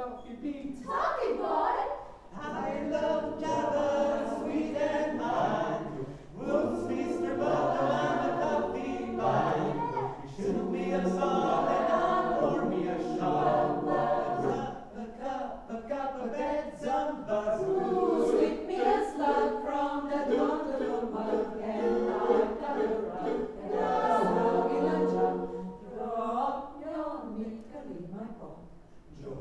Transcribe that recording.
coffee beans. Talking boy! I love Java, sweet and mild. Whoops, Mr. Moto, I'm a coffee pie. Shoot me a song and I'll pour me a shawl. A cup, a cup of beds on buzz. Ooh, me a slug from that wonderful of And I've and I'll snug in a jug. Draw your meat, my. Job